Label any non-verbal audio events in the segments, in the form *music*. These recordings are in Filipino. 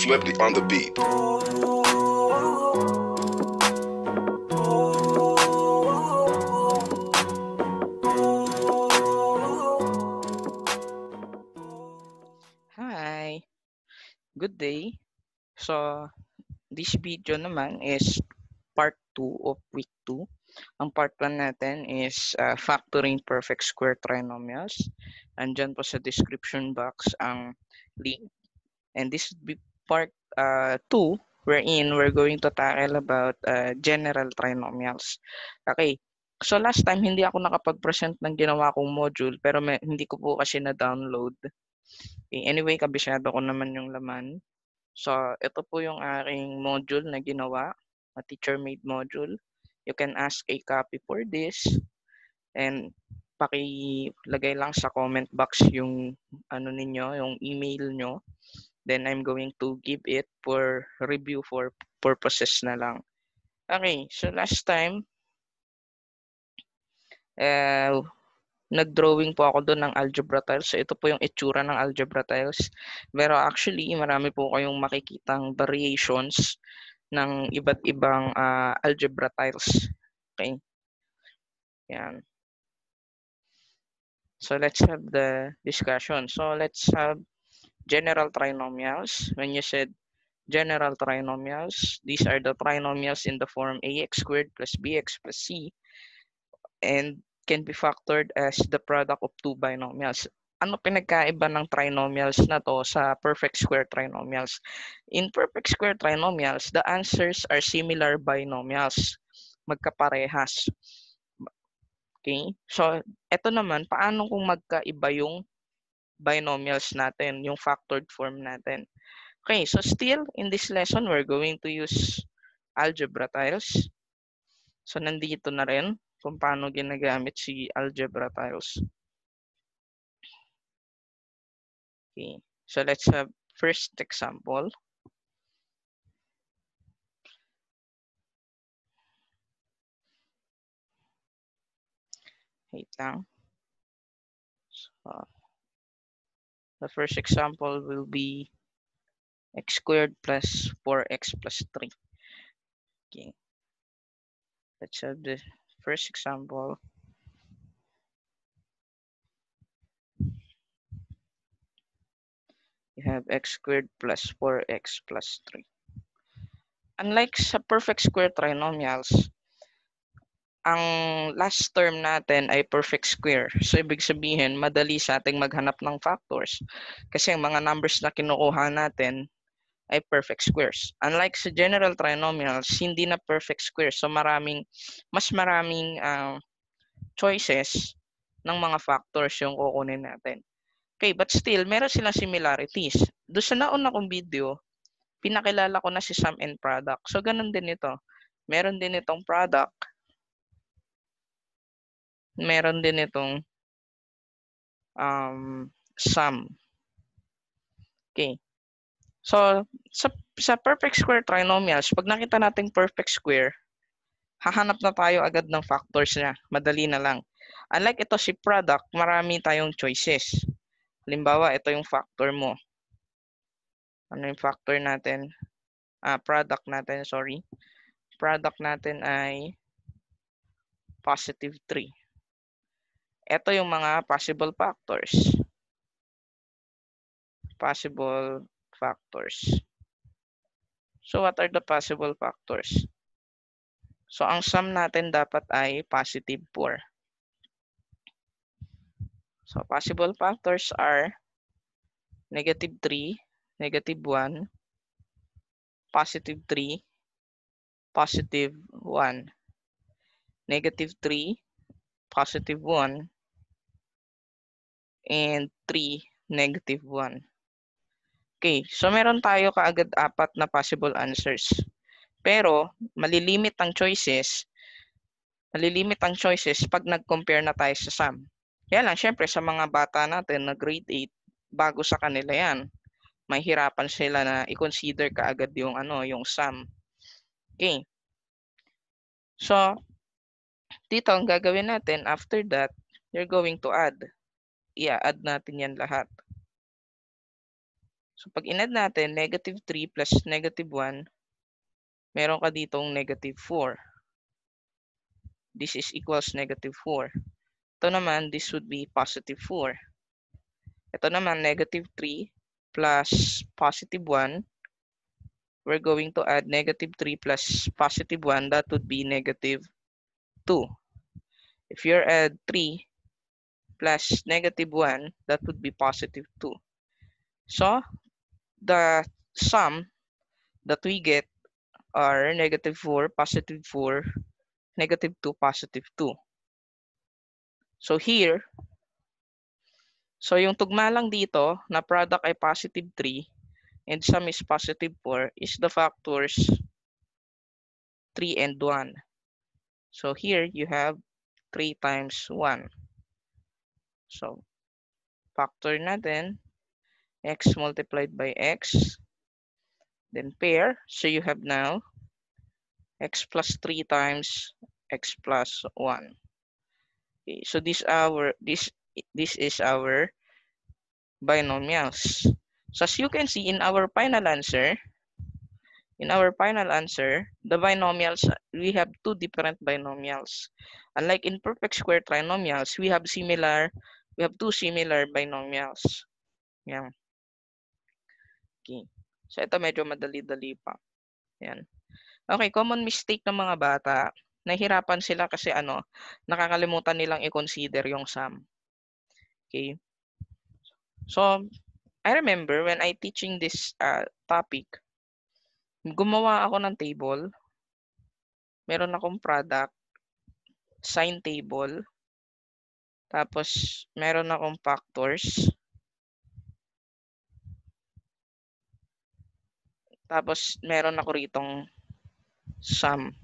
Flipped on the beat. Hi, good day. So, this video naman is part 2 of week 2. Ang part 1 natin is uh, factoring perfect square trinomials. Andyan po sa description box ang link. And this would be part 2 uh, wherein we're going to tackle about uh, general trinomials. Okay, so last time hindi ako nakapag-present ng ginawa kong module pero may, hindi ko po kasi na-download. Okay, anyway, kabisado ko naman yung laman. So, ito po yung aking module na ginawa, a teacher-made module. You can ask a copy for this and pakilagay lang sa comment box yung ano ninyo, yung email nyo. Then I'm going to give it for review for purposes na lang. Okay, so last time, uh, nag-drawing po ako doon ng algebra tiles. So ito po yung itsura ng algebra tiles. Pero actually, marami po kayong makikitang variations ng iba't ibang uh, algebra tiles. Okay? Yan. So let's have the discussion. So let's have general trinomials. When you said general trinomials, these are the trinomials in the form ax squared plus bx plus c. And can be factored as the product of two binomials. Ano pinagkaiba ng trinomials na to sa perfect square trinomials? In perfect square trinomials, the answers are similar binomials. Magkaparehas. Okay? So, ito naman, paano kung magkaiba yung binomials natin, yung factored form natin? Okay, so still, in this lesson, we're going to use algebra tiles. So, nandito na rin kung paano ginagamit si algebra tiles. Okay, so let's have first example. Wait lang. So, the first example will be x squared plus 4x plus 3. Okay. Let's have the first example. You have x squared plus 4x plus 3. Unlike sa perfect square trinomials, ang last term natin ay perfect square. So, ibig sabihin, madali sa ating maghanap ng factors. Kasi ang mga numbers na kinukuha natin ay perfect squares. Unlike sa general trinomials, hindi na perfect squares. So, maraming, mas maraming uh, choices ng mga factors yung kukunin natin. Okay, but still, meron silang similarities. Doon sa nauna kong video, pinakilala ko na si sum and product. So, ganun din ito. Meron din itong product meron din itong um, sum. Okay. So, sa, sa perfect square trinomials, pag nakita natin perfect square, hahanap na tayo agad ng factors niya. Madali na lang. Unlike ito si product, marami tayong choices. Halimbawa, ito yung factor mo. Ano yung factor natin? Ah, product natin, sorry. Product natin ay positive 3. Ito yung mga possible factors. Possible factors. So what are the possible factors? So ang sum natin dapat ay positive 4. So possible factors are negative 3, negative 1, positive 3, positive 1, negative 3, positive 1, and 3, negative 1. Okay, so meron tayo kaagad apat na possible answers. Pero, malilimit ang choices, malilimit ang choices pag nag-compare na tayo sa sum. Kaya lang, syempre, sa mga bata natin na grade 8, bago sa kanila yan. May hirapan sila na i-consider kaagad yung, ano, yung sum. Okay. So, dito ang gagawin natin after that, you're going to add. I-add natin yan lahat. So, pag in-add natin, negative 3 plus negative 1, meron ka ditong negative 4. This is equals negative 4. Ito naman, this would be positive 4. Ito naman, negative 3 plus positive 1 we're going to add negative 3 plus positive 1, that would be negative 2. If you add 3 plus negative 1, that would be positive 2. So, the sum that we get are negative 4, positive 4, negative 2, positive 2. So here, so yung tugma lang dito na product ay positive 3, and sum is positive 4 is the factors 3 and 1. So here you have 3 times 1. So factor natin x multiplied by x then pair so you have now x plus 3 times x plus 1 okay so this our this this is our binomials So as you can see in our final answer, in our final answer, the binomials, we have two different binomials. Unlike in perfect square trinomials, we have similar, we have two similar binomials. Yan. Okay. So ito medyo madali-dali pa. Yan. Okay, common mistake ng mga bata, nahihirapan sila kasi ano, nakakalimutan nilang i-consider yung sum. Okay. So, I remember when I teaching this uh, topic, gumawa ako ng table. Meron akong product, sign table. Tapos, meron akong factors. Tapos, meron ako ritong sum.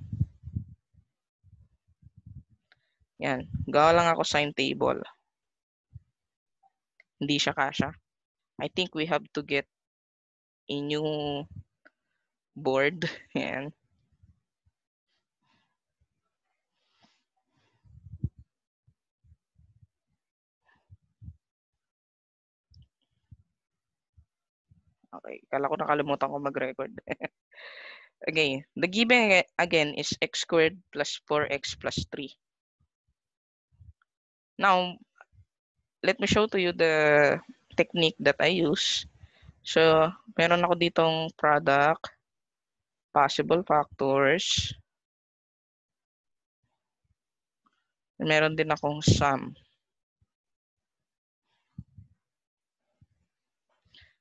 Yan. Gawa lang ako sign table. Hindi siya kasha. I think we have to get a new board. *laughs* Yan. Okay, kala ko nakalimutan ko mag-record. *laughs* okay, the given again is x squared plus 4x plus 3. Now, let me show to you the technique that I use. So, meron ako ditong product, possible factors, meron din akong sum.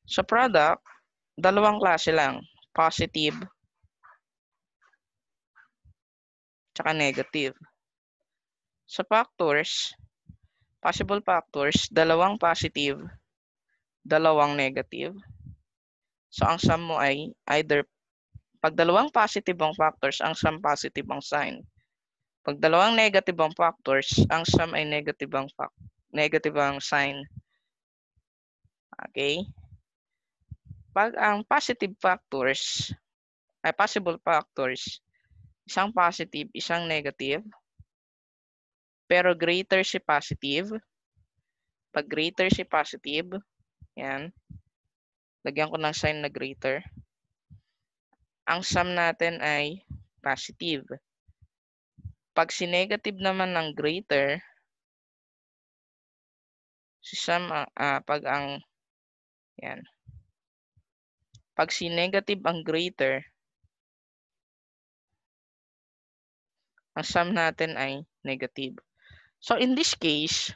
Sa product, dalawang klase lang, positive tsaka negative. Sa factors, possible factors, dalawang positive dalawang negative. So, ang sum mo ay either pag dalawang positive ang factors, ang sum positive ang sign. Pag dalawang negative ang factors, ang sum ay negative ang fact negative ang sign. Okay? Pag ang positive factors ay possible factors, isang positive, isang negative, pero greater si positive. Pag greater si positive, yan. Lagyan ko ng sign na greater. Ang sum natin ay positive. Pag si negative naman ng greater, si sum, uh, pag ang, yan. Pag si negative ang greater, ang sum natin ay negative. So in this case,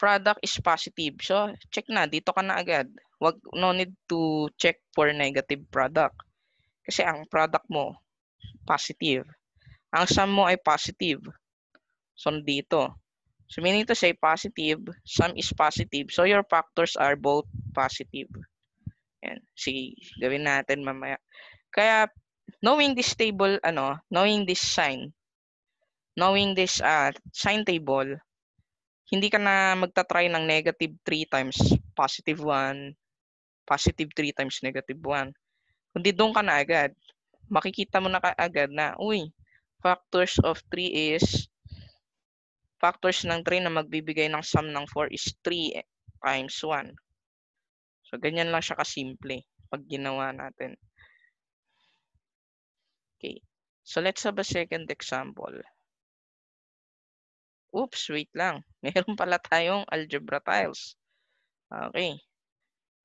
product is positive. So, check na. Dito ka na agad. Wag, no need to check for negative product. Kasi ang product mo, positive. Ang sum mo ay positive. So, dito. So, meaning to say positive, sum is positive. So, your factors are both positive. Yan. Sige, gawin natin mamaya. Kaya, knowing this table, ano, knowing this sign, knowing this uh, sign table, hindi ka na magta-try ng negative 3 times positive 1, positive 3 times negative 1. Kundi doon ka na agad. makikita mo na kaagad na, uy, factors of 3 is, factors ng 3 na magbibigay ng sum ng 4 is 3 times 1. So, ganyan lang siya kasimple pag ginawa natin. Okay. So, let's have a second example. Oops, wait lang. *laughs* Meron pala tayong algebra tiles. Okay.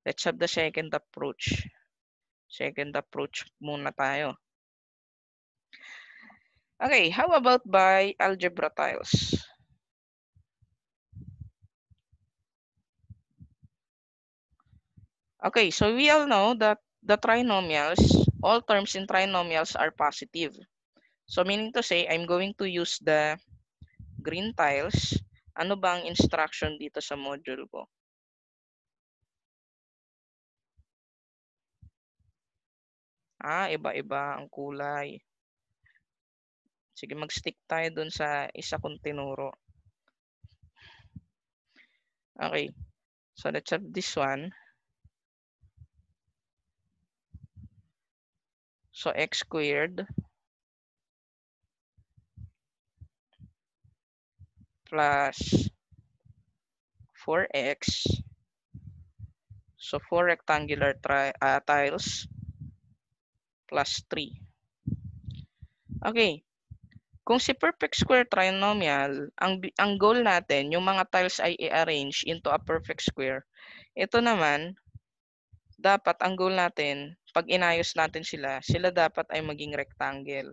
Let's have the second approach. Second approach muna tayo. Okay, how about by algebra tiles? Okay, so we all know that the trinomials, all terms in trinomials are positive. So meaning to say, I'm going to use the green tiles. Ano ba ang instruction dito sa module ko? Ah, iba-iba ang kulay. Sige, mag-stick tayo dun sa isa kong tinuro. Okay. So, let's have this one. So, x squared plus 4x. So, 4 rectangular uh, tiles plus 3. Okay. Kung si perfect square trinomial, ang, ang goal natin, yung mga tiles ay i-arrange into a perfect square. Ito naman, dapat ang goal natin, pag inayos natin sila, sila dapat ay maging rectangle.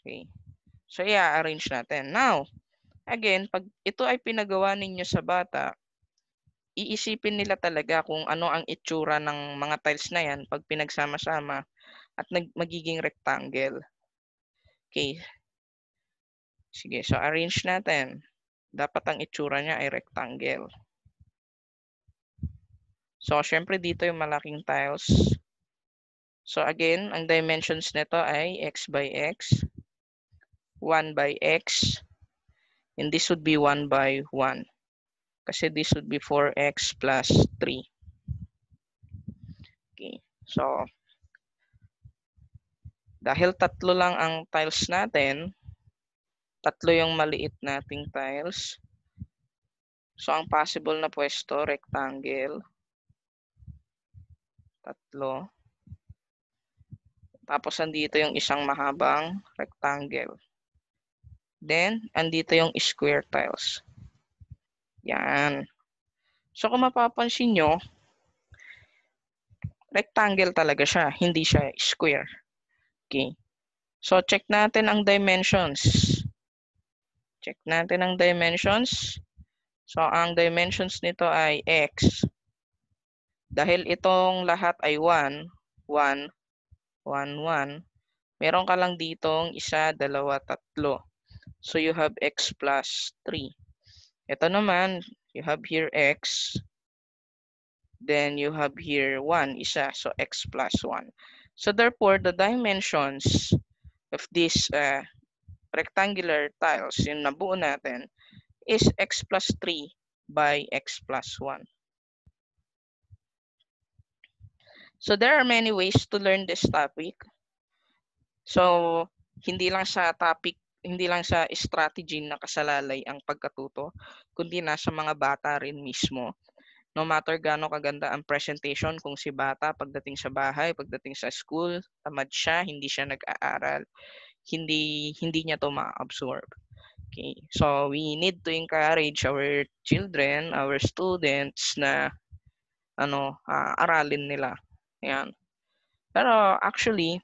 Okay. So, i-arrange natin. Now, again, pag ito ay pinagawa ninyo sa bata, iisipin nila talaga kung ano ang itsura ng mga tiles na yan pag pinagsama-sama at nag magiging rectangle. Okay. Sige, so arrange natin. Dapat ang itsura niya ay rectangle. So, syempre dito yung malaking tiles. So, again, ang dimensions nito ay x by x, 1 by x, and this would be 1 by 1. Kasi this would be 4x plus 3. Okay. So, dahil tatlo lang ang tiles natin, tatlo yung maliit nating tiles. So, ang possible na pwesto, rectangle. Tatlo. Tapos, andito yung isang mahabang rectangle. Then, andito yung square tiles. Yan. So kung mapapansin nyo, rectangle talaga siya, hindi siya square. Okay. So check natin ang dimensions. Check natin ang dimensions. So ang dimensions nito ay x. Dahil itong lahat ay 1, 1, 1, 1, meron ka lang ditong isa, dalawa, tatlo. So you have x plus 3. Ito naman, you have here x. Then you have here 1, isa. So x plus 1. So therefore, the dimensions of this uh, rectangular tiles, yung nabuo natin, is x plus 3 by x plus 1. So there are many ways to learn this topic. So hindi lang sa topic hindi lang sa strategy na kasalalay ang pagkatuto, kundi nasa mga bata rin mismo. No matter gaano kaganda ang presentation, kung si bata pagdating sa bahay, pagdating sa school, tamad siya, hindi siya nag-aaral, hindi hindi niya to ma-absorb. Okay. So we need to encourage our children, our students na ano, uh, aralin nila. Yan. Pero actually,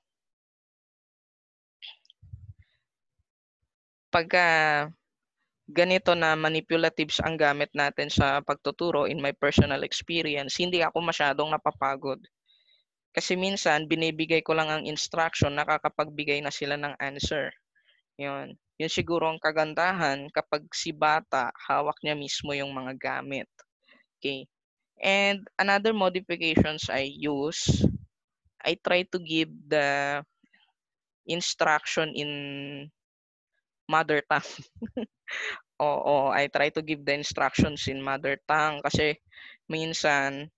pagka ganito na manipulatives ang gamit natin sa pagtuturo in my personal experience, hindi ako masyadong napapagod. Kasi minsan, binibigay ko lang ang instruction, nakakapagbigay na sila ng answer. Yun. Yun siguro ang kagandahan kapag si bata, hawak niya mismo yung mga gamit. Okay. And another modifications I use, I try to give the instruction in mother tongue. *laughs* Oo, I try to give the instructions in mother tongue kasi minsan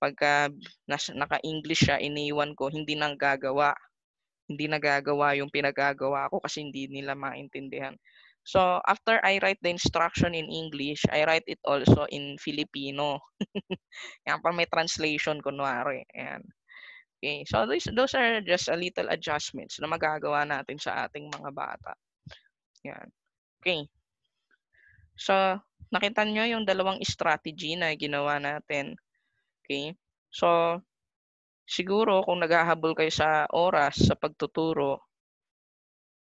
pagka naka-English siya, iniwan ko, hindi nang gagawa. Hindi nagagawa yung pinagagawa ko kasi hindi nila maintindihan. So, after I write the instruction in English, I write it also in Filipino. *laughs* Yan pa may translation kunwari. Ayan. Okay. So, those, those are just a little adjustments na magagawa natin sa ating mga bata. Yan. Okay. So, nakita nyo yung dalawang strategy na ginawa natin. Okay? So, siguro kung naghahabol kayo sa oras sa pagtuturo,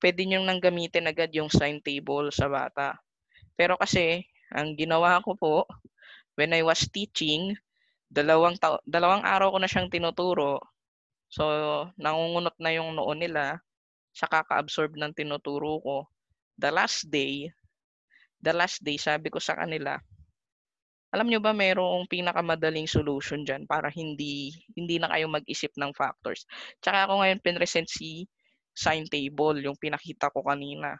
pwede nyo nang gamitin agad yung sign table sa bata. Pero kasi, ang ginawa ko po, when I was teaching, dalawang, ta- dalawang araw ko na siyang tinuturo. So, nangungunot na yung noon nila sa kaka-absorb ng tinuturo ko. The last day, the last day, sabi ko sa kanila, alam nyo ba mayroong pinakamadaling solution dyan para hindi hindi na kayo mag-isip ng factors. Tsaka ako ngayon pinresent si sign table, yung pinakita ko kanina.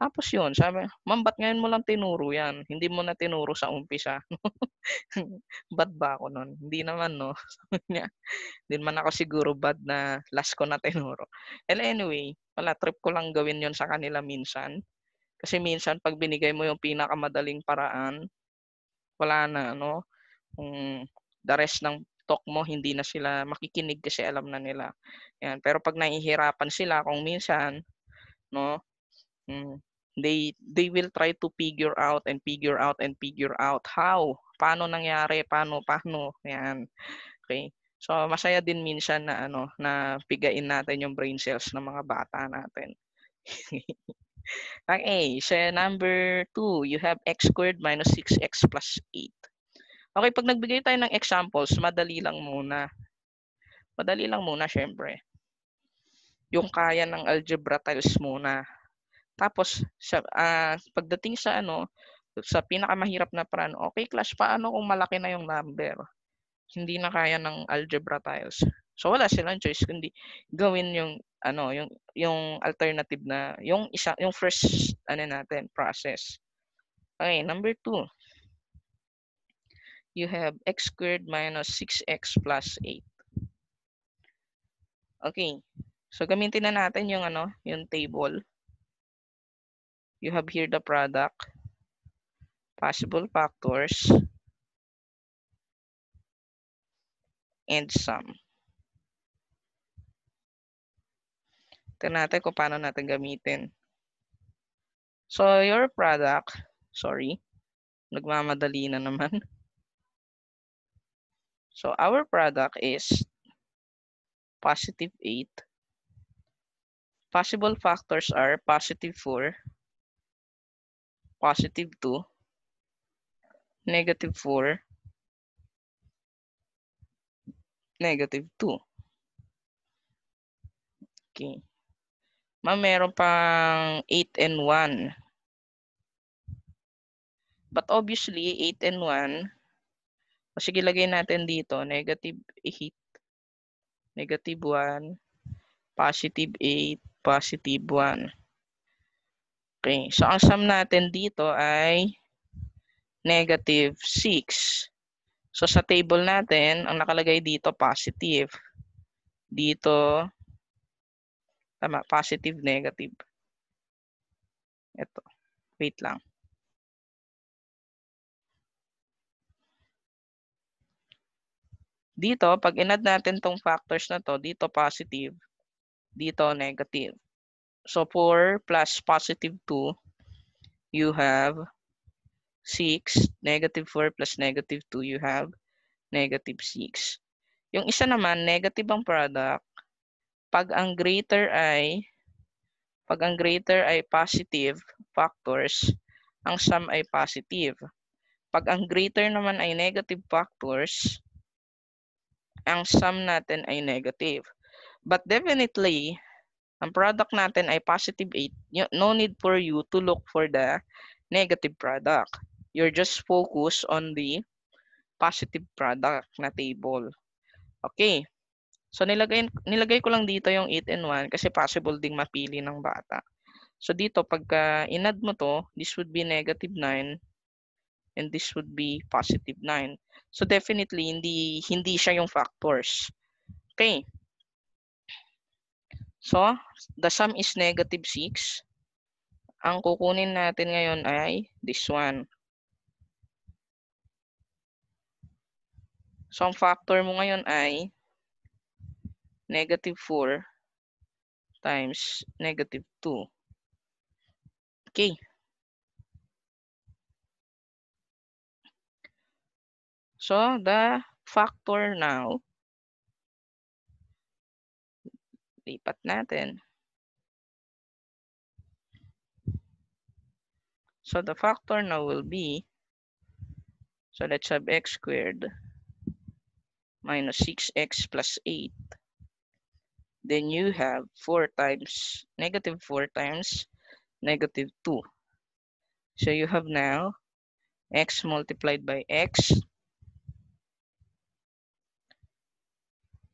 Tapos yun, sabi, ma'am, ba't ngayon mo lang tinuro yan? Hindi mo na tinuro sa umpisa. *laughs* bad ba ako nun? Hindi naman, no? *laughs* Hindi man ako siguro bad na last ko na tinuro. And anyway, wala, trip ko lang gawin yon sa kanila minsan. Kasi minsan, pag binigay mo yung pinakamadaling paraan, wala na ano kung the rest ng talk mo hindi na sila makikinig kasi alam na nila. Yan. Pero pag nahihirapan sila kung minsan no mm, they they will try to figure out and figure out and figure out how paano nangyari paano paano yan okay so masaya din minsan na ano na pigain natin yung brain cells ng mga bata natin *laughs* Okay, so number 2, you have x squared minus 6x plus 8. Okay, pag nagbigay tayo ng examples, madali lang muna. Madali lang muna, syempre. Yung kaya ng algebra tiles muna. Tapos, sa, uh, pagdating sa ano, sa pinakamahirap na paraan, okay class, paano kung malaki na yung number? Hindi na kaya ng algebra tiles. So wala silang choice kundi gawin yung ano, yung yung alternative na yung isa yung first ano natin process. Okay, number two. You have x squared minus 6x plus 8. Okay. So gamitin na natin yung ano, yung table. You have here the product, possible factors, and sum. Tignan natin kung paano natin gamitin. So, your product, sorry, nagmamadali na naman. *laughs* So, our product is positive 8. Possible factors are positive 4, positive 2, negative 4, negative 2. Okay. Ma'am, meron pang 8 and 1. But obviously, 8 and 1, o sige, lagay natin dito, negative 8, negative 1, positive 8, positive 1. Okay, so ang sum natin dito ay negative 6. So sa table natin, ang nakalagay dito positive. Dito Tama, positive, negative. Ito. Wait lang. Dito, pag inad natin tong factors na to, dito positive, dito negative. So 4 plus positive 2, you have 6. Negative 4 plus negative 2, you have negative 6. Yung isa naman, negative ang product, pag ang greater ay pag ang greater ay positive factors, ang sum ay positive. Pag ang greater naman ay negative factors, ang sum natin ay negative. But definitely, ang product natin ay positive 8. No need for you to look for the negative product. You're just focus on the positive product na table. Okay. So nilagay, nilagay ko lang dito yung 8 and 1 kasi possible ding mapili ng bata. So dito pagka inad mo to, this would be negative 9 and this would be positive 9. So definitely hindi hindi siya yung factors. Okay. So, the sum is negative 6. Ang kukunin natin ngayon ay this one. So, ang factor mo ngayon ay negative 4 times negative 2. Okay. So, the factor now, lipat natin. So, the factor now will be, so let's have x squared minus 6x plus 8. Then you have 4 times, negative 4 times negative 2. So, you have now x multiplied by x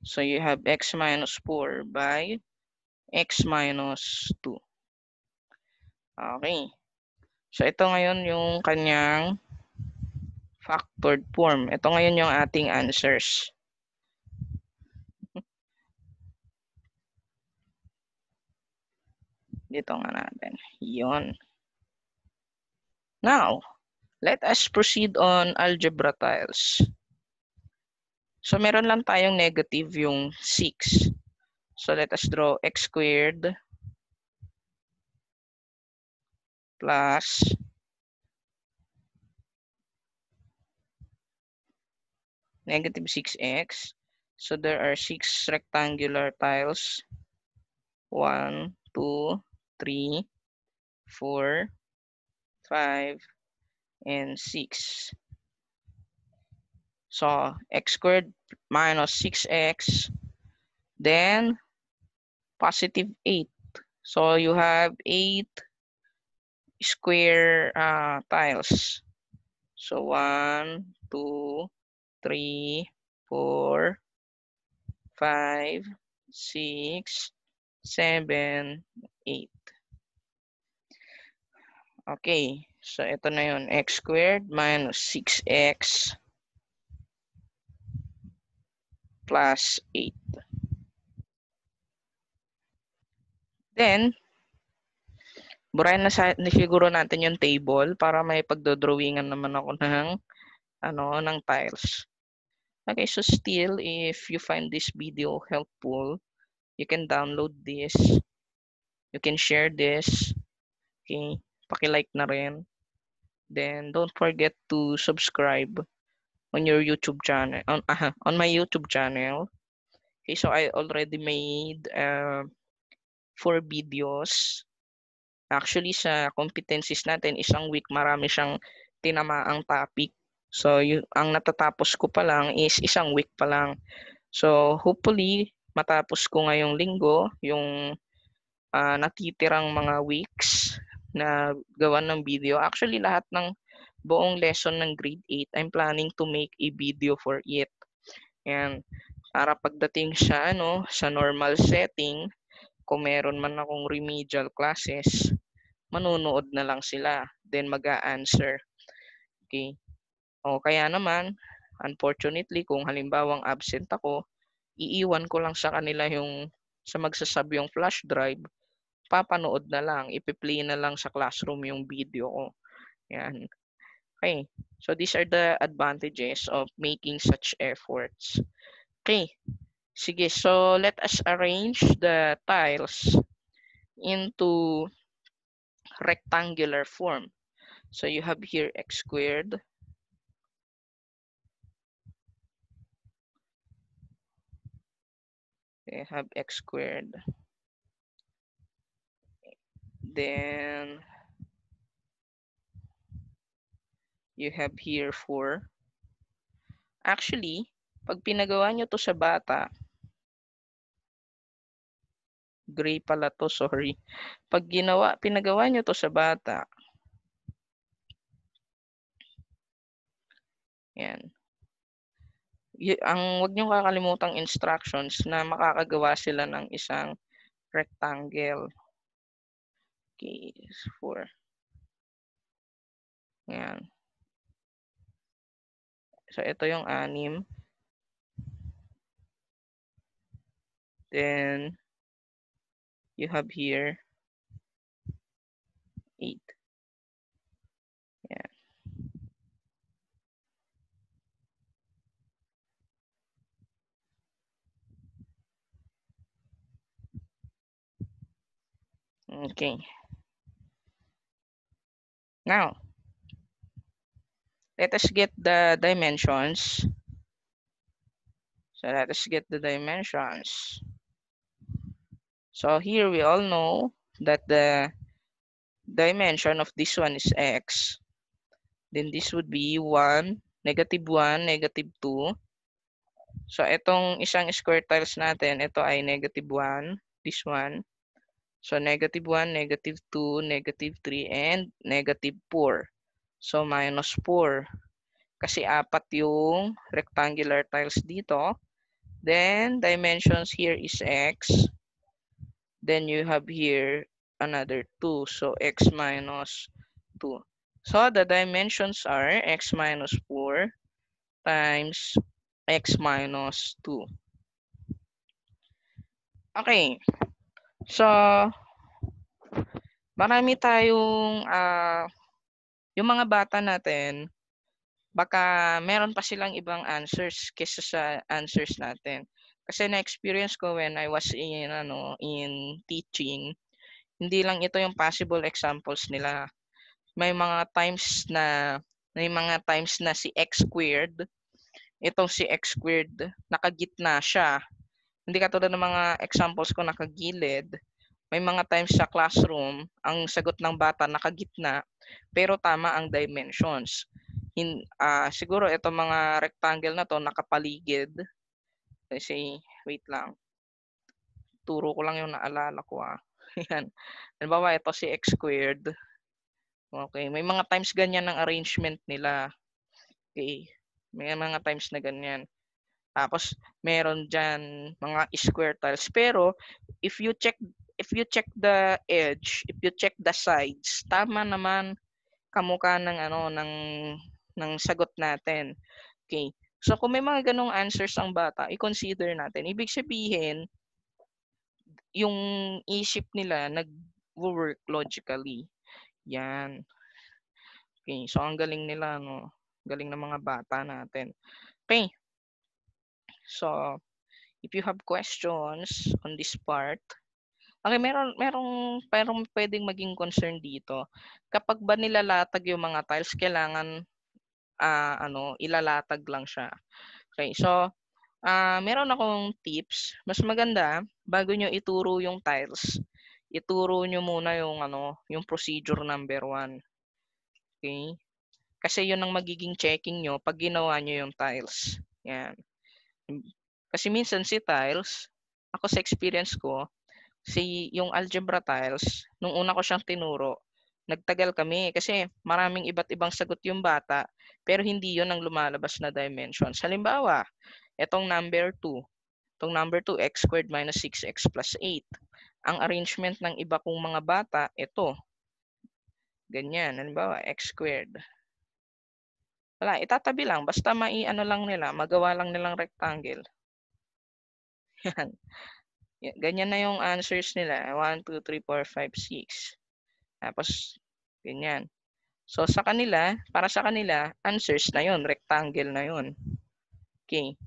So you have x minus 4 by x minus 2. Okay. So ito ngayon yung kanyang factored form. Ito ngayon yung ating answers. *laughs* Dito nga natin. Yon. Now, let us proceed on algebra tiles. So, meron lang tayong negative yung 6. So, let us draw x squared plus negative 6x. So, there are 6 rectangular tiles. 1, 2, 3, 4, 5, and 6. So, x squared minus 6x, then positive 8. So, you have 8 square uh, tiles. So, 1, 2, 3, 4, 5, 6, 7, 8. Okay. So, ito na yun. x squared minus 6x plus 8. Then, burahin na, sa, na siguro natin yung table para may pagdodrawingan naman ako ng, ano, ng tiles. Okay, so still, if you find this video helpful, you can download this. You can share this. Okay, paki-like na rin. Then, don't forget to subscribe on your YouTube channel on uh, on my YouTube channel. Okay, so I already made uh, four videos. Actually sa competencies natin, isang week marami siyang tinamaang topic. So yung ang natatapos ko pa lang is isang week pa lang. So hopefully matapos ko ngayong linggo yung uh, natitirang mga weeks na gawa ng video. Actually lahat ng buong lesson ng grade 8, I'm planning to make a video for it. And para pagdating sa ano, sa normal setting, kung meron man akong remedial classes, manunood na lang sila, then mag-a-answer. Okay? O kaya naman, unfortunately, kung halimbawang absent ako, iiwan ko lang sa kanila yung sa magsasab yung flash drive, papanood na lang, ipi-play na lang sa classroom yung video ko. Yan. Okay, so these are the advantages of making such efforts. Okay, sige, so let us arrange the tiles into rectangular form. So you have here x squared. You have x squared. Then you have here for? Actually pag pinagawa nyo to sa bata gray pala to sorry. Pag ginawa pinagawa nyo to sa bata yan. Y ang wag niyo kakalimutang instructions na makakagawa sila ng isang rectangle. Okay for yan So, ito yung anim. Then, you have here 8. Yan. Okay. Now, let us get the dimensions. So let us get the dimensions. So here we all know that the dimension of this one is x. Then this would be 1, negative 1, negative 2. So itong isang square tiles natin, ito ay negative 1, this one. So negative 1, negative 2, negative 3, and negative 4. So minus 4. Kasi apat yung rectangular tiles dito. Then dimensions here is x. Then you have here another 2. So x minus 2. So the dimensions are x minus 4 times x minus 2. Okay. So, marami tayong, uh, yung mga bata natin, baka meron pa silang ibang answers kesa sa answers natin. Kasi na-experience ko when I was in ano in teaching, hindi lang ito yung possible examples nila. May mga times na may mga times na si x squared, itong si x squared nakagitna siya. Hindi katulad ng mga examples ko nakagilid. May mga times sa classroom, ang sagot ng bata nakagitna, pero tama ang dimensions. In, uh, siguro itong mga rectangle na to nakapaligid kasi, wait lang. Turo ko lang yung naalala ko ah. *laughs* Yan. Halimbawa, ito si x squared. Okay. May mga times ganyan ng arrangement nila. Okay. May mga times na ganyan. Tapos, meron dyan mga square tiles. Pero, if you check if you check the edge, if you check the sides, tama naman kamukha ng ano ng ng sagot natin. Okay. So kung may mga ganong answers ang bata, i-consider natin. Ibig sabihin, yung isip nila nag-work logically. Yan. Okay, so ang galing nila, no? Galing ng mga bata natin. Okay. So, if you have questions on this part, Okay, meron merong merong pwedeng maging concern dito. Kapag ba nilalatag yung mga tiles, kailangan uh, ano, ilalatag lang siya. Okay, so uh, meron akong tips. Mas maganda bago nyo ituro yung tiles, ituro nyo muna yung ano, yung procedure number one. Okay? Kasi yun ang magiging checking nyo pag ginawa nyo yung tiles. Yan. Kasi minsan si tiles, ako sa experience ko, si yung algebra tiles, nung una ko siyang tinuro, nagtagal kami kasi maraming iba't ibang sagot yung bata pero hindi yon ang lumalabas na dimensions. Halimbawa, itong number 2. Itong number 2, x squared minus 6x plus 8. Ang arrangement ng iba kong mga bata, ito. Ganyan. Halimbawa, x squared. Wala, itatabi lang. Basta mai-ano lang nila, magawa lang nilang rectangle. *laughs* Yan. Ganyan na yung answers nila. 1, 2, 3, 4, 5, 6. Tapos, ganyan. So, sa kanila, para sa kanila, answers na yon rectangle na yon Okay.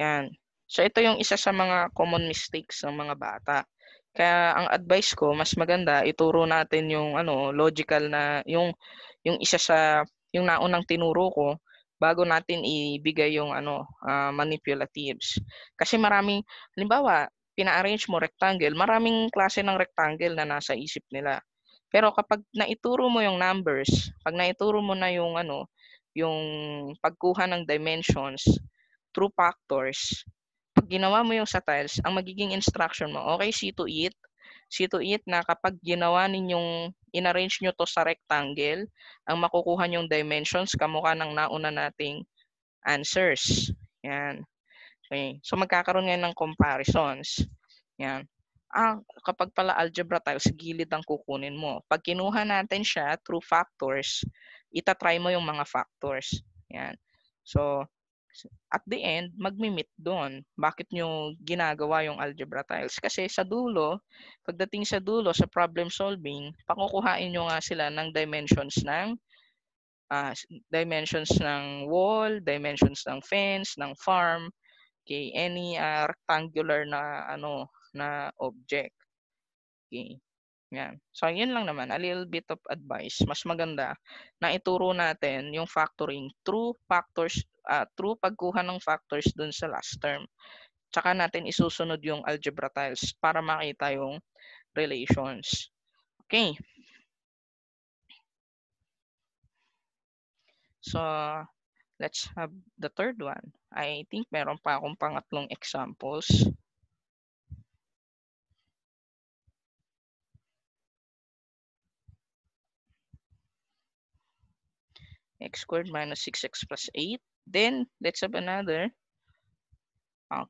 Yan. So, ito yung isa sa mga common mistakes ng mga bata. Kaya ang advice ko, mas maganda ituro natin yung ano, logical na yung yung isa sa yung naunang tinuro ko bago natin ibigay yung ano, uh, manipulatives. Kasi maraming halimbawa, pina-arrange mo rectangle, maraming klase ng rectangle na nasa isip nila. Pero kapag naituro mo yung numbers, pag naituro mo na yung ano, yung pagkuha ng dimensions through factors, pag ginawa mo yung sa tiles, ang magiging instruction mo, okay, see to it, see to it na kapag ginawa ninyong inarrange nyo to sa rectangle, ang makukuha nyong dimensions kamukha ng nauna nating answers. Yan. Okay. So magkakaroon ngayon ng comparisons. Yan. ah, kapag pala algebra tiles, gilid ang kukunin mo. Pag kinuha natin siya through factors, itatry mo yung mga factors. Yan. So, at the end, magmi-meet doon. Bakit nyo ginagawa yung algebra tiles? Kasi sa dulo, pagdating sa dulo, sa problem solving, pakukuhain nyo nga sila ng dimensions ng uh, dimensions ng wall, dimensions ng fence, ng farm, okay, any uh, rectangular na ano na object. Okay. Yan. So, yun lang naman. A little bit of advice. Mas maganda na ituro natin yung factoring through factors, uh, through pagkuha ng factors dun sa last term. Tsaka natin isusunod yung algebra tiles para makita yung relations. Okay. So, let's have the third one. I think meron pa akong pangatlong examples. x squared minus 6x plus 8. Then, let's have another uh,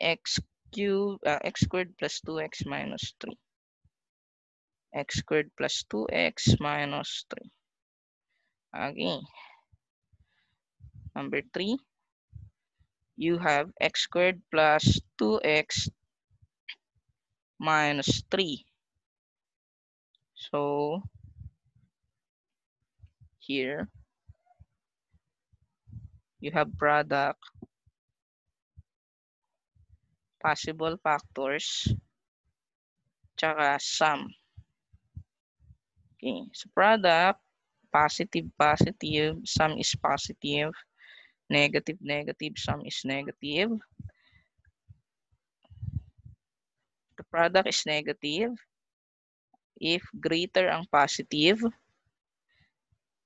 x cube, uh, x squared plus 2x minus 3. x squared plus 2x minus 3. Again, Number 3, you have x squared plus 2x minus 3. So, here, you have product, possible factors, tsaka sum. Okay, so product, positive, positive, sum is positive, negative, negative, sum is negative. The product is negative if greater ang positive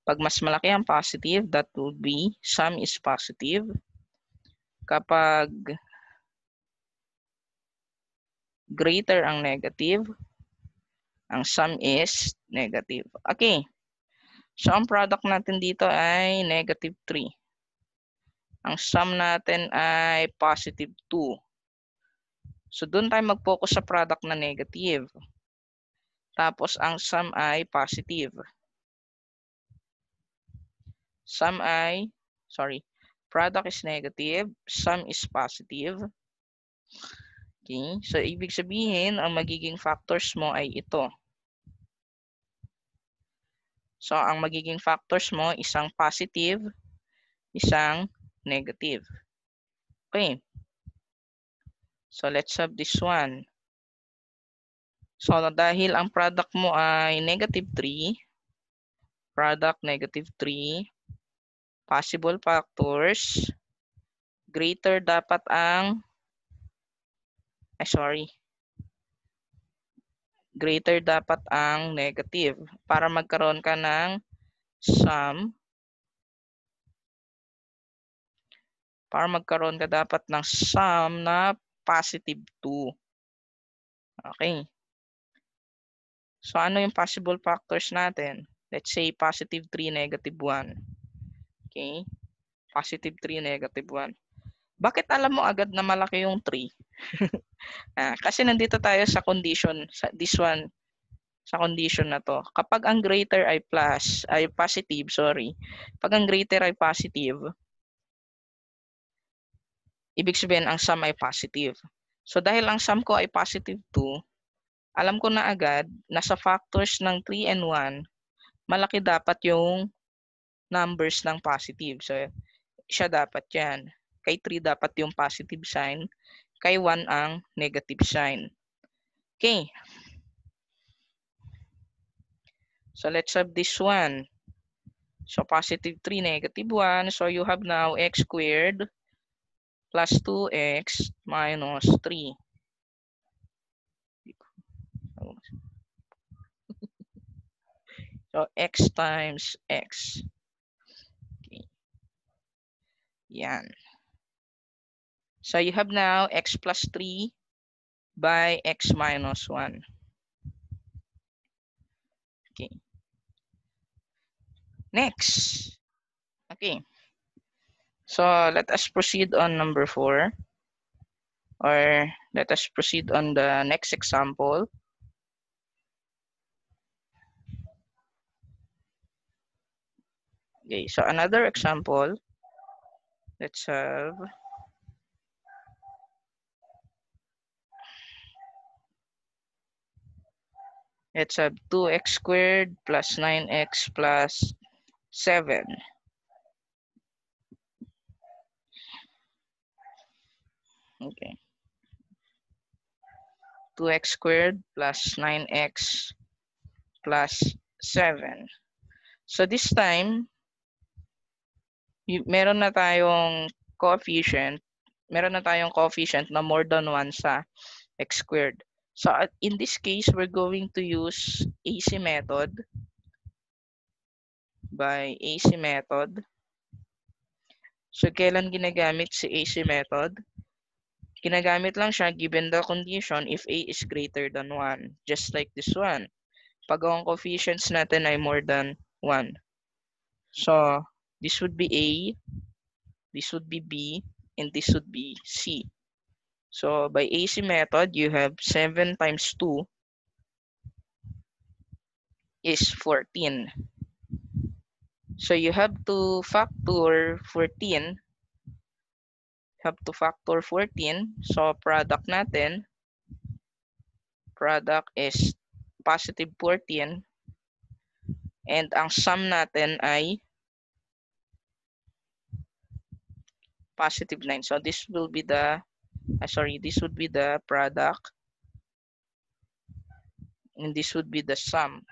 pag mas malaki ang positive, that would be sum is positive. Kapag greater ang negative, ang sum is negative. Okay. So, ang product natin dito ay negative 3. Ang sum natin ay positive 2. So, doon tayo mag-focus sa product na negative. Tapos, ang sum ay positive. Sum ay, sorry, product is negative, sum is positive. Okay, so ibig sabihin, ang magiging factors mo ay ito. So, ang magiging factors mo, isang positive, isang negative. Okay. So, let's have this one. So, dahil ang product mo ay negative 3, product negative 3, possible factors, greater dapat ang, ay sorry, greater dapat ang negative para magkaroon ka ng sum para magkaroon ka dapat ng sum na positive 2. Okay. So ano yung possible factors natin? Let's say positive 3, negative 1. Okay? Positive 3, negative 1. Bakit alam mo agad na malaki yung 3? *laughs* ah, kasi nandito tayo sa condition, sa this one, sa condition na to. Kapag ang greater ay plus, ay positive, sorry. Pag ang greater ay positive, ibig sabihin ang sum ay positive. So dahil ang sum ko ay positive 2, alam ko na agad na sa factors ng 3 and 1, malaki dapat yung numbers ng positive. So, siya dapat yan. Kay 3 dapat yung positive sign. Kay 1 ang negative sign. Okay. So, let's have this one. So, positive 3, negative 1. So, you have now x squared plus 2x minus 3. *laughs* So, x times x. Yan. So you have now x plus 3 by x minus 1. Okay. Next. Okay. So let us proceed on number 4 or Let us proceed on the next example. Okay, so another example. Let's have Let's have 2x squared plus 9x plus 7. Okay. 2x squared plus 9x plus 7. So this time, meron na tayong coefficient, meron na tayong coefficient na more than 1 sa x squared. So in this case, we're going to use AC method by AC method. So kailan ginagamit si AC method? Ginagamit lang siya given the condition if A is greater than 1. Just like this one. Pag ang coefficients natin ay more than 1. So this would be A, this would be B, and this would be C. So by AC method, you have 7 times 2 is 14. So you have to factor 14. Have to factor 14. So product natin, product is positive 14. And ang sum natin ay positive 9. So this will be the uh, sorry, this would be the product. And this would be the sum.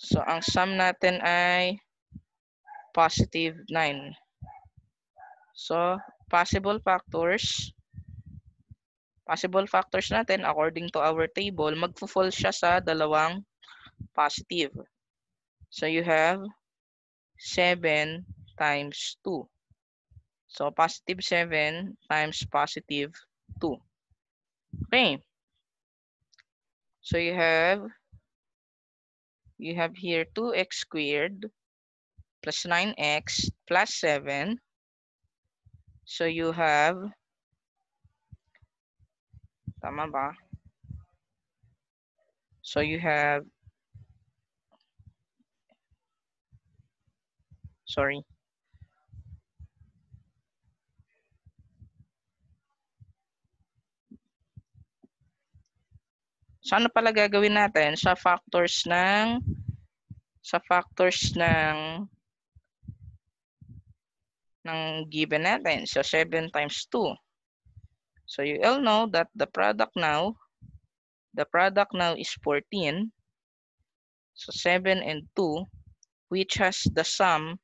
So, ang sum natin ay positive 9. So, possible factors, possible factors natin according to our table, magfo-fall siya sa dalawang positive. So, you have 7 times 2. So, positive 7 times positive 2. Okay. So, you have, you have here 2x squared plus 9x plus 7. So, you have, tama ba? So, you have, sorry, So ano pala gagawin natin sa factors ng sa factors ng ng given natin. So 7 times 2. So you all know that the product now the product now is 14. So 7 and 2 which has the sum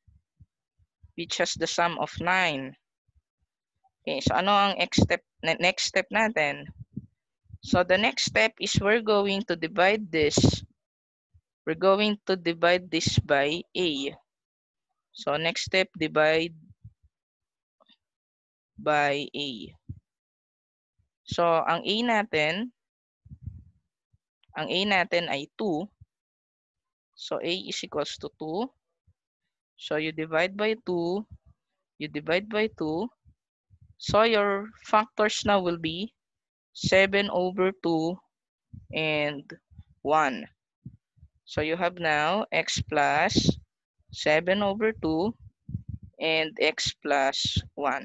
which has the sum of 9. Okay, so ano ang next step next step natin? So the next step is we're going to divide this. We're going to divide this by A. So next step, divide by A. So ang A natin, ang A natin ay 2. So A is equals to 2. So you divide by 2, you divide by 2. So your factors now will be 7 over 2 and 1. So you have now x plus 7 over 2 and x plus 1.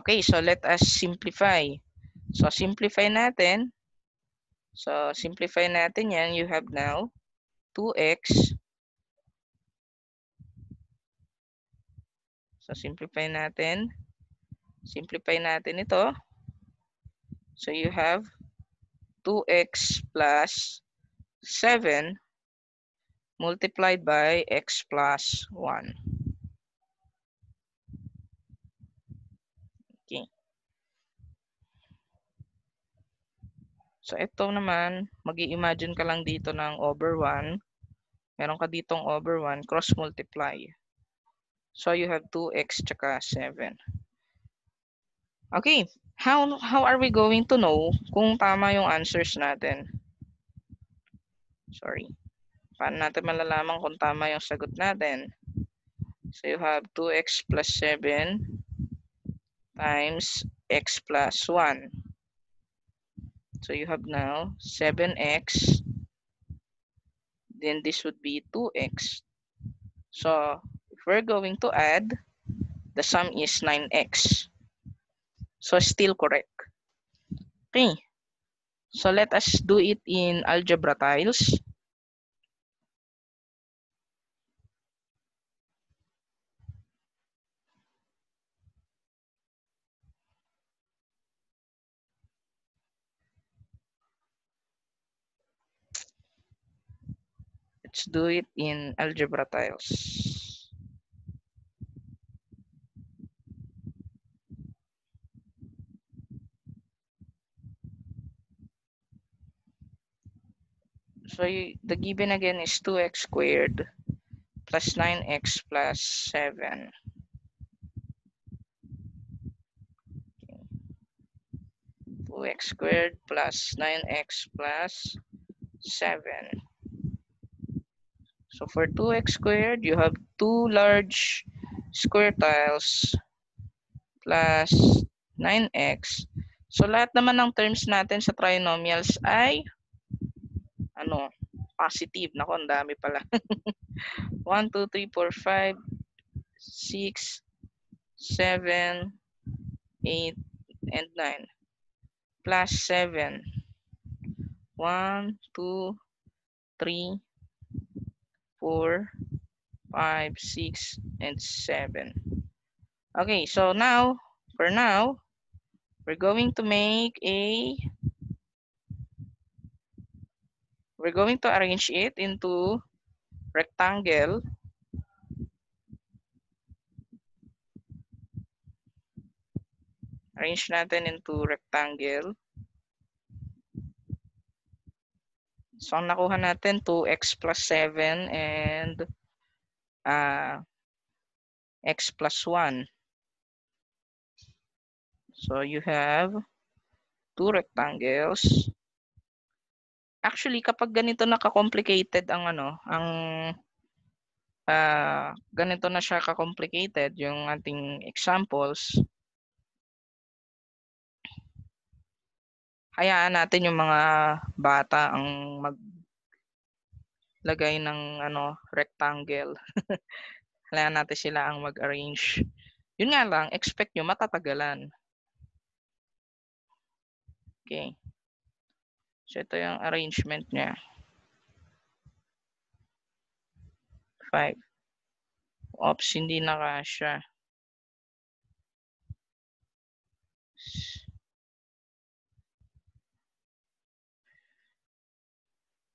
Okay, so let us simplify. So simplify natin. So simplify natin yan. You have now 2x. So simplify natin. Simplify natin ito. So you have 2x plus 7 multiplied by x plus 1. Okay. So ito naman, mag imagine ka lang dito ng over 1. Meron ka ditong over 1, cross multiply. So you have 2x tsaka 7. Okay, how how are we going to know kung tama yung answers natin? Sorry. Paano natin malalaman kung tama yung sagot natin? So you have 2x plus 7 times x plus 1. So you have now 7x. Then this would be 2x. So if we're going to add, the sum is 9x. So still correct. Okay. So let us do it in algebra tiles. Let's do it in algebra tiles. So the given again is 2x squared plus 9x plus 7. 2x squared plus 9x plus 7. So for 2x squared, you have two large square tiles plus 9x. So lahat naman ng terms natin sa trinomials ay ano, positive. Nako, ang dami pala. 1, 2, 3, 4, 5, 6, 7, 8, and 9 plus 7. 1, 2, 3, 4, 5, 6, and 7. Okay, so now, for now, we're going to make a, we're going to arrange it into rectangle arrange natin into rectangle. So, ang nakuha natin, 2x plus 7 and uh, x plus 1. So, you have two rectangles. Actually, kapag ganito naka-complicated ang ano, ang uh, ganito na siya ka-complicated yung ating examples, hayaan natin yung mga bata ang maglagay ng ano rectangle. *laughs* hayaan natin sila ang mag-arrange. Yun nga lang, expect nyo matatagalan. Okay. So ito yung arrangement niya. 5. Oops, hindi nakasya.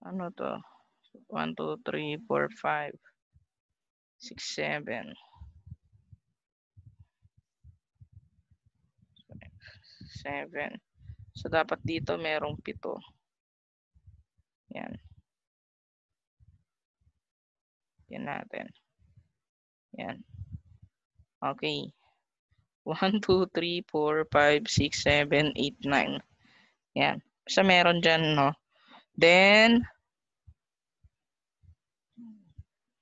ano to? 1, 2, 3, 4, 5, 6, 7. 7. So, dapat dito merong pito. Yan. Yan natin. Yan. Okay. 1, 2, 3, 4, 5, 6, 7, 8, 9. Yan. Basta meron dyan, no? Then,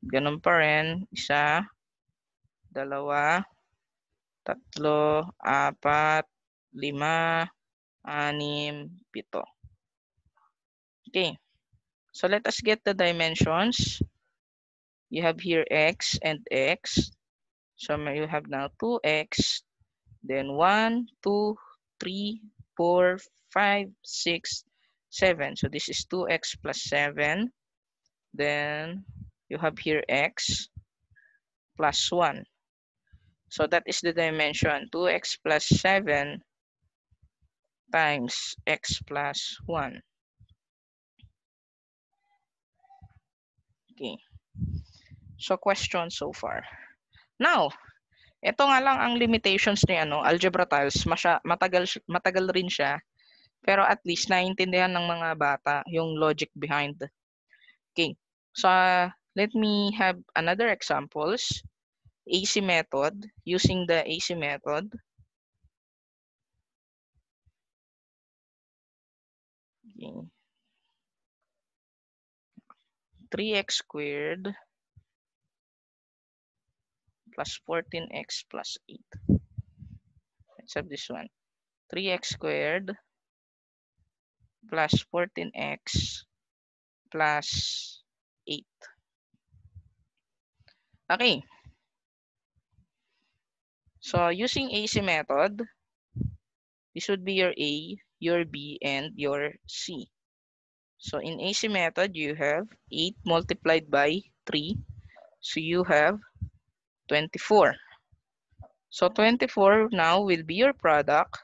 Ganun pa rin. Isa, dalawa, tatlo, apat, lima, anim, pito. Okay. So let us get the dimensions. You have here x and x. So you have now 2x, then 1, 2, 3, 4, 5, 6, 7. So this is 2x plus 7. Then you have here x plus 1. So that is the dimension 2x plus 7 times x plus 1. Okay. So question so far. Now, ito nga lang ang limitations ni ano, algebra tiles. Masya, matagal matagal rin siya. Pero at least naiintindihan ng mga bata yung logic behind. Okay. So Let me have another examples. AC method, using the AC method. Okay. 3x squared plus 14x plus 8. Let's have this one. 3x squared plus 14x plus 8. Okay. So using AC method, this would be your A, your B, and your C. So in AC method, you have 8 multiplied by 3. So you have 24. So 24 now will be your product.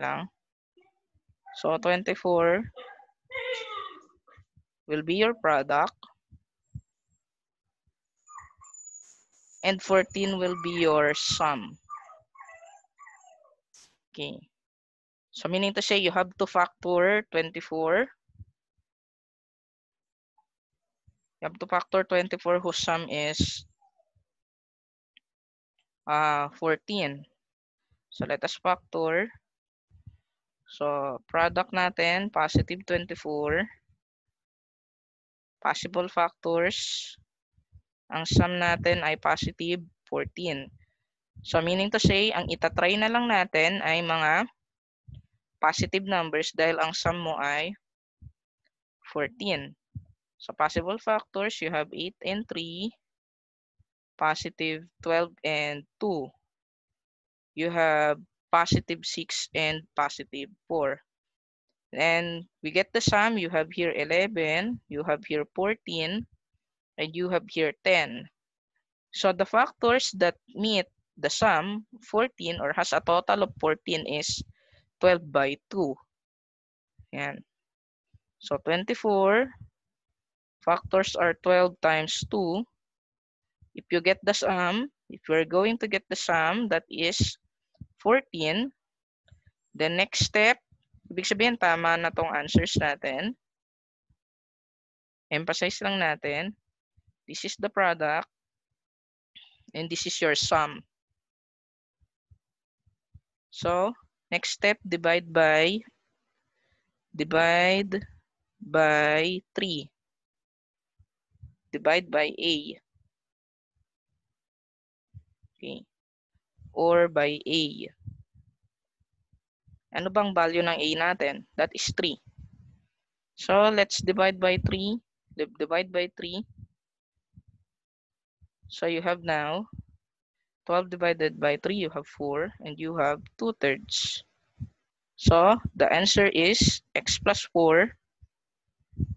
Lang. So 24 will be your product. And 14 will be your sum. Okay. So meaning to say you have to factor 24. You have to factor 24 whose sum is uh, 14. So let us factor. So product natin, positive 24. Possible factors. Ang sum natin ay positive 14. So meaning to say, ang itatry na lang natin ay mga positive numbers dahil ang sum mo ay 14. So possible factors, you have 8 and 3, positive 12 and 2. You have positive 6 and positive 4. And we get the sum. You have here 11, you have here 14, and you have here 10. So the factors that meet the sum 14 or has a total of 14 is 12 by 2. Yan. So 24 factors are 12 times 2. If you get the sum, if you're going to get the sum that is 14, the next step Ibig sabihin, tama na tong answers natin. Emphasize lang natin. This is the product. And this is your sum. So, next step, divide by, divide by 3. Divide by A. Okay. Or by A. Ano bang value ng A natin? That is 3. So, let's divide by 3. Divide by 3. So, you have now 12 divided by 3, you have 4, and you have 2 thirds. So, the answer is x plus 4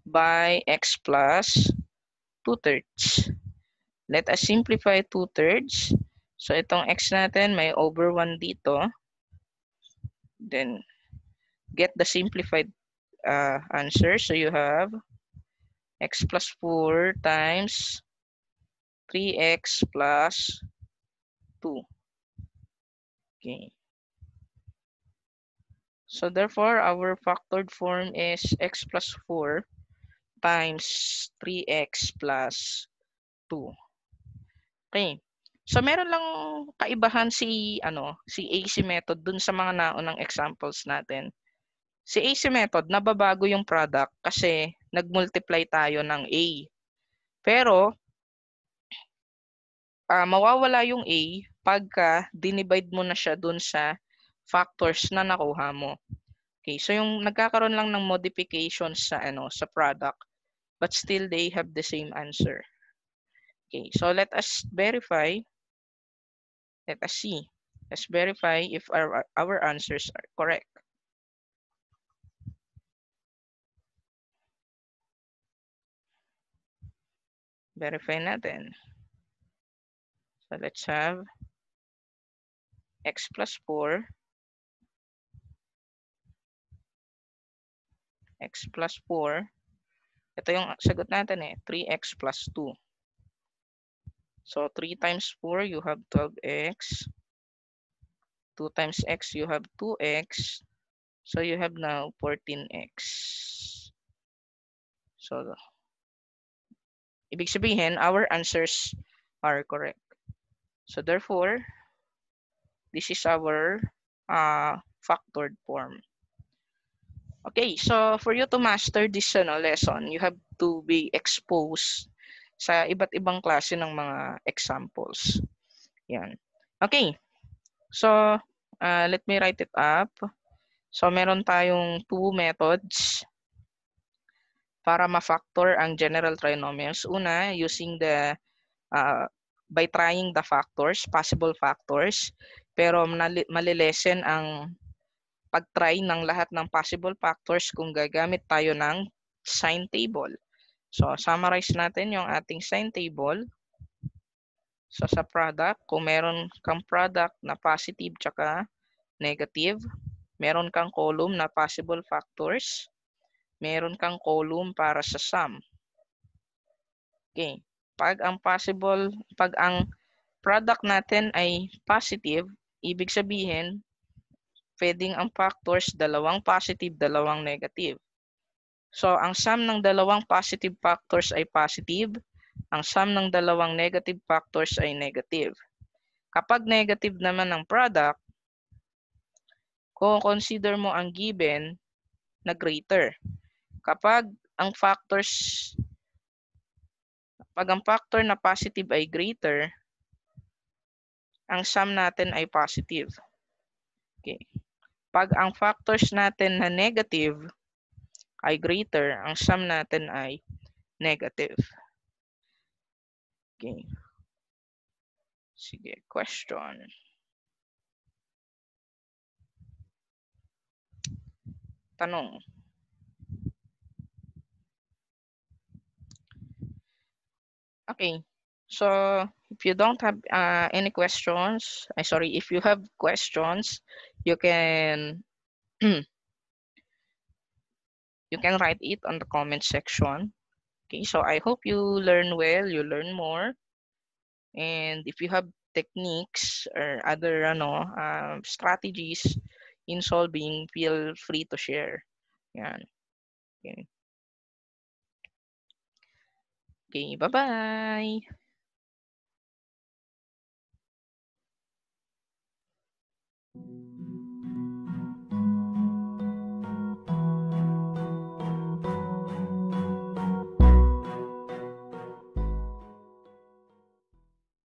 by x plus 2 thirds. Let us simplify 2 thirds. So, itong x natin, may over 1 dito. Then get the simplified uh, answer. So you have x plus 4 times 3x plus 2. Okay. So therefore, our factored form is x plus 4 times 3x plus 2. Okay. So meron lang kaibahan si ano, si AC method dun sa mga naunang examples natin. Si AC method nababago yung product kasi nagmultiply tayo ng A. Pero uh, mawawala yung A pagka dinivide mo na siya dun sa factors na nakuha mo. Okay, so yung nagkakaroon lang ng modifications sa ano sa product but still they have the same answer. Okay, so let us verify let us see. Let's verify if our, our answers are correct. Verify natin. So let's have x plus 4 x plus 4 ito yung sagot natin eh 3x plus 2 So 3 times 4, you have 12x. 2 times x, you have 2x. So you have now 14x. So, ibig sabihin, our answers are correct. So therefore, this is our uh, factored form. Okay, so for you to master this ano, lesson, you have to be exposed sa iba't ibang klase ng mga examples. Yan. Okay. So, uh, let me write it up. So, meron tayong two methods para ma-factor ang general trinomials. Una, using the, uh, by trying the factors, possible factors, pero malilesen ang pag-try ng lahat ng possible factors kung gagamit tayo ng sign table. So, summarize natin yung ating sign table. So, sa product, kung meron kang product na positive tsaka negative, meron kang column na possible factors, meron kang column para sa sum. Okay. Pag ang possible, pag ang product natin ay positive, ibig sabihin, pwedeng ang factors dalawang positive, dalawang negative. So, ang sum ng dalawang positive factors ay positive, ang sum ng dalawang negative factors ay negative. Kapag negative naman ang product, kung consider mo ang given na greater. Kapag ang factors pag ang factor na positive ay greater, ang sum natin ay positive. Okay. Pag ang factors natin na negative ay greater, ang sum natin ay negative. Okay. Sige, question. Tanong. Okay. So, if you don't have uh, any questions, I sorry, if you have questions, you can *clears throat* you can write it on the comment section. Okay, so I hope you learn well, you learn more. And if you have techniques or other ano, uh, strategies in solving, feel free to share. Yan. Okay. Okay, bye-bye.